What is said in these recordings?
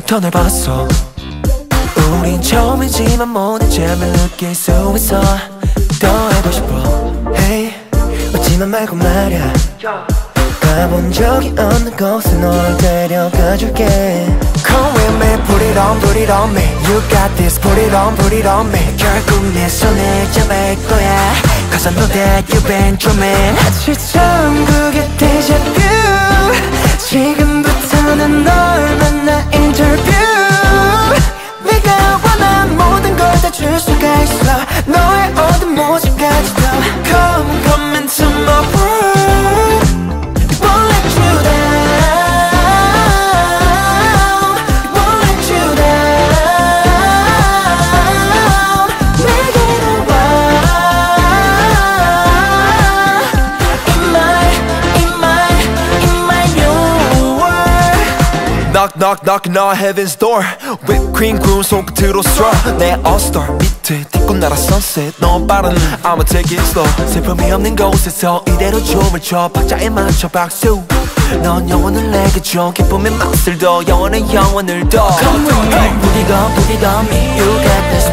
때부터 널 봤어 우린 처음이지만 모든 점을 느낄 수 있어 더 해고 싶어 Hey 웃지만 말고 말야 가본 적이 없는 곳에 널 데려가줄게 Come with me, put it on, put it on me You got this, put it on, put it on me 결국 내 손을 잡을 거야 Cause I know that you've been dreaming 마치 처음 그게 데자뷰 지금 너의 어떤 모습까지도 Come, come into my world Won't let you down Won't let you down 내게로 와 In my, in my, in my new world Knock knock knock 너 heaven's door Whipped cream 구운 손끝으로 straw 내 all-star 밑 에 딛고 날아 sunset 너무 빠른 I'ma take it slow 슬픔이 없는 곳에서 이대로 춤을 춰 박자에 맞춰 박수 넌 영혼을 내게 줘 기쁨의 맛을 더 영원한 영혼을 더 Come with me it on me You got this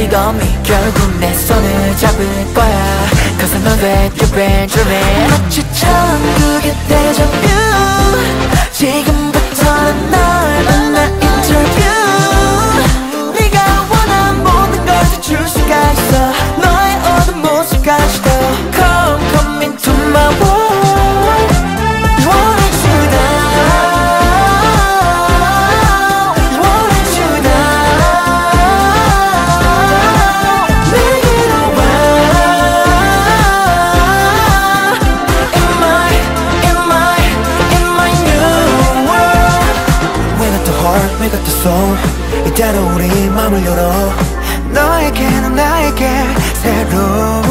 it on me 결국 내 손을 잡을 거야 Cause I know that you've been dreaming 마치 처음 the soul 이대로 우리 맘을 열어 너에게 난 나에게 새로운